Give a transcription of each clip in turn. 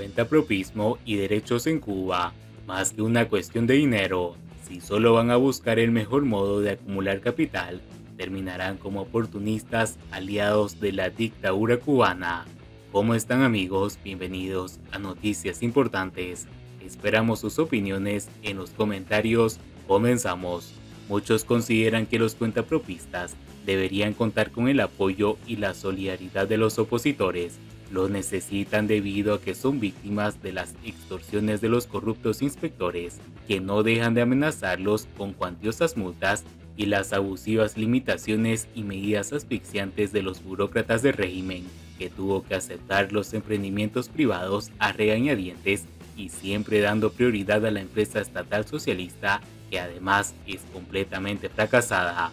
Cuentapropismo y derechos en Cuba, más que una cuestión de dinero, si solo van a buscar el mejor modo de acumular capital, terminarán como oportunistas aliados de la dictadura cubana. ¿Cómo están amigos? Bienvenidos a Noticias Importantes. Esperamos sus opiniones en los comentarios. Comenzamos. Muchos consideran que los cuentapropistas deberían contar con el apoyo y la solidaridad de los opositores lo necesitan debido a que son víctimas de las extorsiones de los corruptos inspectores, que no dejan de amenazarlos con cuantiosas multas y las abusivas limitaciones y medidas asfixiantes de los burócratas del régimen, que tuvo que aceptar los emprendimientos privados a regañadientes y siempre dando prioridad a la empresa estatal socialista, que además es completamente fracasada.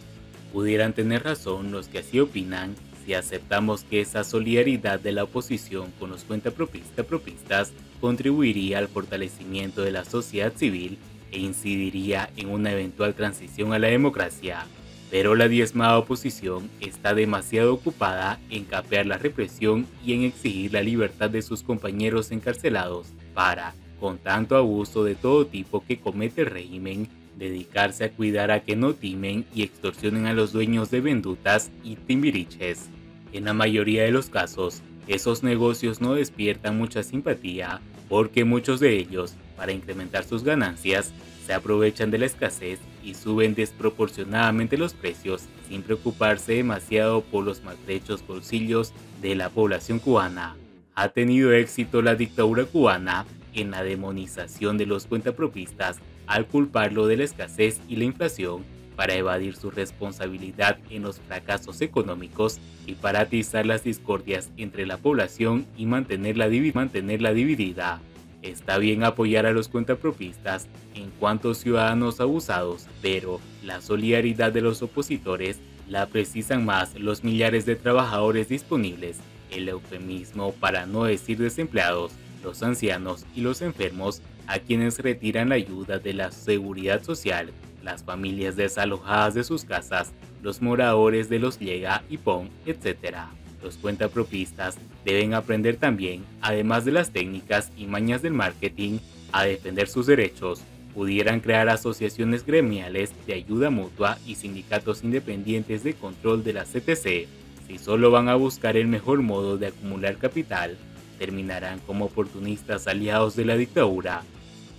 Pudieran tener razón los que así opinan si aceptamos que esa solidaridad de la oposición con los cuentapropistas contribuiría al fortalecimiento de la sociedad civil e incidiría en una eventual transición a la democracia. Pero la diezmada oposición está demasiado ocupada en capear la represión y en exigir la libertad de sus compañeros encarcelados para, con tanto abuso de todo tipo que comete el régimen, dedicarse a cuidar a que no timen y extorsionen a los dueños de vendutas y timbiriches. En la mayoría de los casos, esos negocios no despiertan mucha simpatía porque muchos de ellos, para incrementar sus ganancias, se aprovechan de la escasez y suben desproporcionadamente los precios sin preocuparse demasiado por los maltrechos bolsillos de la población cubana. Ha tenido éxito la dictadura cubana en la demonización de los cuentapropistas al culparlo de la escasez y la inflación para evadir su responsabilidad en los fracasos económicos y para atizar las discordias entre la población y mantenerla, mantenerla dividida. Está bien apoyar a los cuentapropistas en cuanto ciudadanos abusados, pero la solidaridad de los opositores la precisan más los millares de trabajadores disponibles, el eufemismo para no decir desempleados, los ancianos y los enfermos a quienes retiran la ayuda de la seguridad social las familias desalojadas de sus casas, los moradores de los Llega y Pon, etc. Los cuentapropistas deben aprender también, además de las técnicas y mañas del marketing, a defender sus derechos. Pudieran crear asociaciones gremiales de ayuda mutua y sindicatos independientes de control de la CTC. Si solo van a buscar el mejor modo de acumular capital, terminarán como oportunistas aliados de la dictadura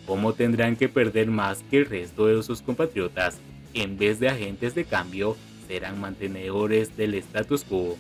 cómo tendrán que perder más que el resto de sus compatriotas, en vez de agentes de cambio, serán mantenedores del status quo.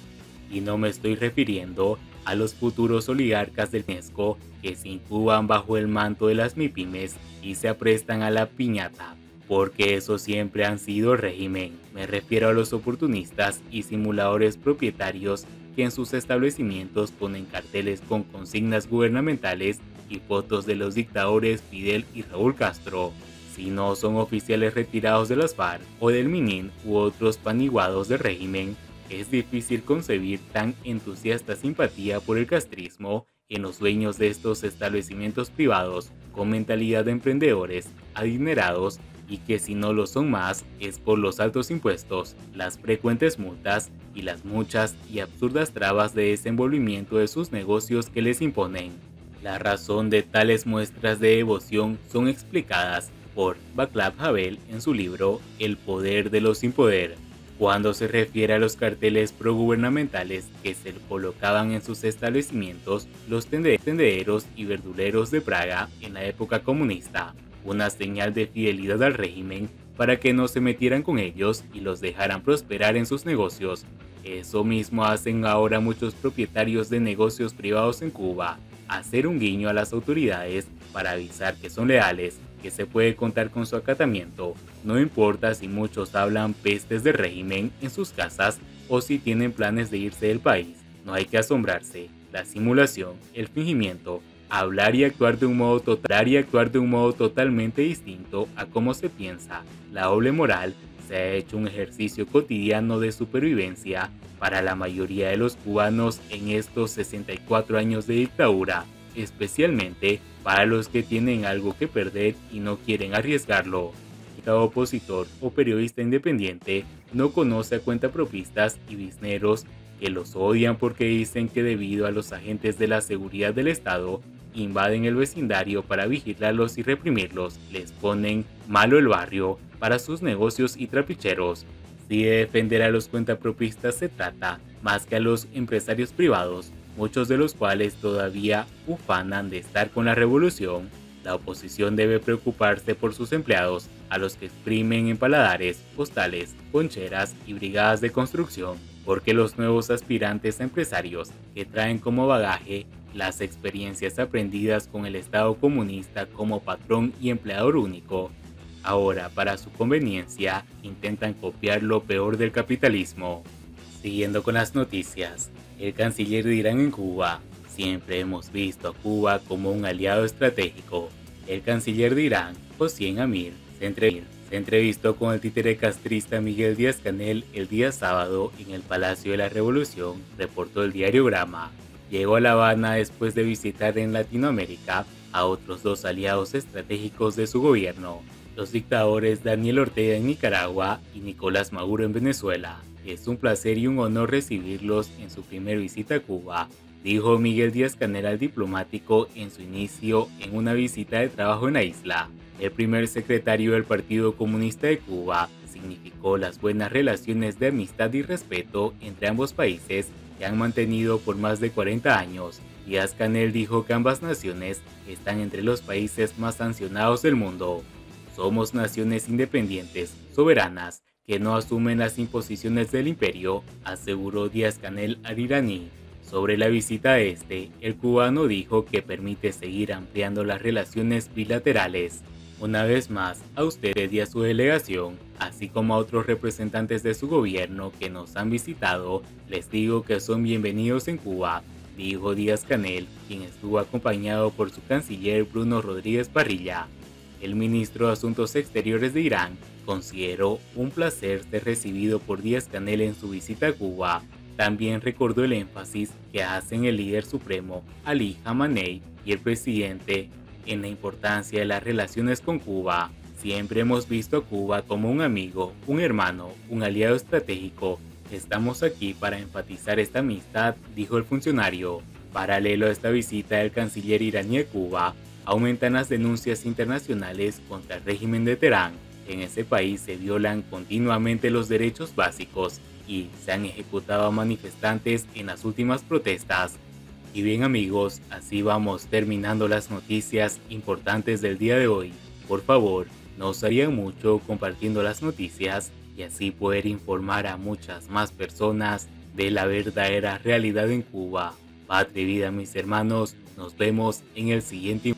Y no me estoy refiriendo a los futuros oligarcas del UNESCO que se incuban bajo el manto de las MIPIMES y se aprestan a la piñata, porque eso siempre han sido régimen. Me refiero a los oportunistas y simuladores propietarios que en sus establecimientos ponen carteles con consignas gubernamentales y fotos de los dictadores Fidel y Raúl Castro. Si no son oficiales retirados de las FARC o del Minin u otros paniguados del régimen, es difícil concebir tan entusiasta simpatía por el castrismo en los dueños de estos establecimientos privados con mentalidad de emprendedores adinerados y que si no lo son más es por los altos impuestos, las frecuentes multas y las muchas y absurdas trabas de desenvolvimiento de sus negocios que les imponen. La razón de tales muestras de devoción son explicadas por Václav Havel en su libro El poder de los sin poder, cuando se refiere a los carteles progubernamentales que se colocaban en sus establecimientos los tendederos y verduleros de Praga en la época comunista, una señal de fidelidad al régimen para que no se metieran con ellos y los dejaran prosperar en sus negocios. Eso mismo hacen ahora muchos propietarios de negocios privados en Cuba, hacer un guiño a las autoridades para avisar que son leales, que se puede contar con su acatamiento, no importa si muchos hablan pestes del régimen en sus casas o si tienen planes de irse del país. No hay que asombrarse, la simulación, el fingimiento, hablar y actuar de un modo total y actuar de un modo totalmente distinto a cómo se piensa, la doble moral se ha hecho un ejercicio cotidiano de supervivencia para la mayoría de los cubanos en estos 64 años de dictadura, especialmente para los que tienen algo que perder y no quieren arriesgarlo. Cada opositor o periodista independiente no conoce a cuentapropistas y bisneros que los odian porque dicen que debido a los agentes de la seguridad del Estado invaden el vecindario para vigilarlos y reprimirlos, les ponen malo el barrio para sus negocios y trapicheros. Si de defender a los cuentapropistas se trata, más que a los empresarios privados, muchos de los cuales todavía ufanan de estar con la revolución, la oposición debe preocuparse por sus empleados, a los que exprimen en paladares, postales, poncheras y brigadas de construcción, porque los nuevos aspirantes a empresarios que traen como bagaje las experiencias aprendidas con el Estado comunista como patrón y empleador único, ahora para su conveniencia intentan copiar lo peor del capitalismo. Siguiendo con las noticias, el canciller de Irán en Cuba Siempre hemos visto a Cuba como un aliado estratégico. El canciller de Irán, Hossein Amir, se, entrevistó con el títere castrista Miguel Díaz Canel el día sábado en el Palacio de la Revolución, reportó el diario Grama. Llegó a La Habana después de visitar en Latinoamérica a otros dos aliados estratégicos de su gobierno, los dictadores Daniel Ortega en Nicaragua y Nicolás Maduro en Venezuela. Es un placer y un honor recibirlos en su primera visita a Cuba dijo Miguel Díaz Canel al diplomático en su inicio en una visita de trabajo en la isla. El primer secretario del Partido Comunista de Cuba significó las buenas relaciones de amistad y respeto entre ambos países que han mantenido por más de 40 años. Díaz Canel dijo que ambas naciones están entre los países más sancionados del mundo. Somos naciones independientes, soberanas, que no asumen las imposiciones del imperio, aseguró Díaz Canel al iraní. Sobre la visita a este, el cubano dijo que permite seguir ampliando las relaciones bilaterales. Una vez más, a usted y a su delegación, así como a otros representantes de su gobierno que nos han visitado, les digo que son bienvenidos en Cuba, dijo Díaz Canel, quien estuvo acompañado por su canciller Bruno Rodríguez Parrilla. El ministro de Asuntos Exteriores de Irán consideró un placer ser recibido por Díaz Canel en su visita a Cuba también recordó el énfasis que hacen el líder supremo Ali Khamenei y el presidente en la importancia de las relaciones con Cuba. Siempre hemos visto a Cuba como un amigo, un hermano, un aliado estratégico. Estamos aquí para enfatizar esta amistad, dijo el funcionario. Paralelo a esta visita del canciller iraní a Cuba, aumentan las denuncias internacionales contra el régimen de Teherán. En ese país se violan continuamente los derechos básicos y se han ejecutado a manifestantes en las últimas protestas. Y bien amigos, así vamos terminando las noticias importantes del día de hoy. Por favor, nos haría mucho compartiendo las noticias y así poder informar a muchas más personas de la verdadera realidad en Cuba. Patria vida mis hermanos, nos vemos en el siguiente